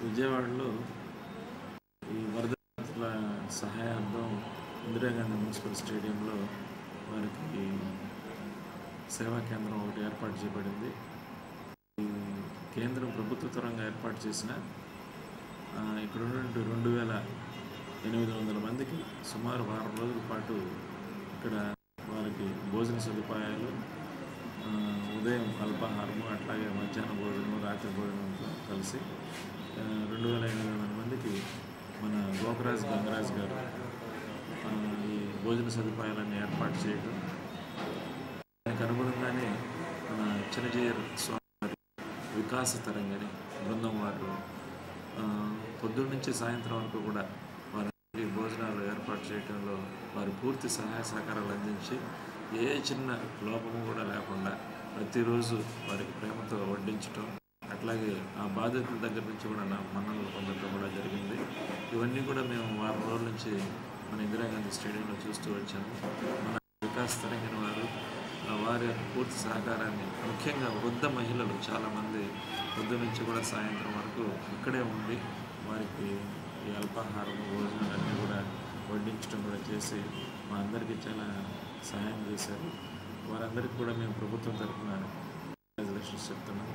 విజయవాడలో ఈ వరద సహాయార్థం ఇందిరాగాంధీ మున్సిపల్ స్టేడియంలో వారికి సేవా కేంద్రం ఒకటి ఏర్పాటు చేయబడింది. ఈ కేంద్రం ప్రభుత్వ తరంగా ఏర్పాటు చేసిన ఇక్కడ ఉన్నటువంటి రెండు వేల ఎనిమిది వందల మందికి సుమారు వారం రోజుల పాటు ఇక్కడ వారికి భోజన సదుపాయాలు ఉదయం అల్పాహారము అట్లాగే మధ్యాహ్న భోజనము రాత్రి భోజనంతో కలిసి రెండు వేల ఎనిమిది వందల మందికి మన గోకరాజ్ గంగరాజ్ గారు ఈ భోజన సదుపాయాలన్నీ ఏర్పాటు చేయడం. దానికి అనుగుణంగానే మన చిన్నజీయర్ స్వామి వికాస తరంగని బృందం వారు ఆ, పొద్దున్న నుంచి సాయంత్రం వరకు కూడా వారి భోజనాలు ఏర్పాటు చేయడంలో వారి పూర్తి సహాయ సహకారాలు అందించి ఏ చిన్న లోపము కూడా లేకుండా ప్రతిరోజు వారికి ప్రేమతో వడ్డించటం అట్లాగే ఆ బాధితుల దగ్గర నుంచి కూడా నా మన్నలు పొందడం కూడా జరిగింది. ఇవన్నీ కూడా మేము వారం రోజుల నుంచి మన ఇందిరాగాంధీ స్టేడియంలో చూస్తూ వచ్చాము. మన వికాస్ తరగిన వారు ఆ వారి పూర్తి సహకారాన్ని ముఖ్యంగా వృద్ధ మహిళలు చాలామంది వృద్ధ నుంచి కూడా సాయంత్రం వరకు ఇక్కడే ఉండి వారికి ఈ అల్పాహారం భోజనాలన్నీ కూడా వడ్డించడం కూడా చేసి మా అందరికీ చాలా సహాయం చేశారు. వారందరికీ కూడా మేము ప్రభుత్వం తరఫున కంగ్రాచులేషన్స్ చెప్తున్నాం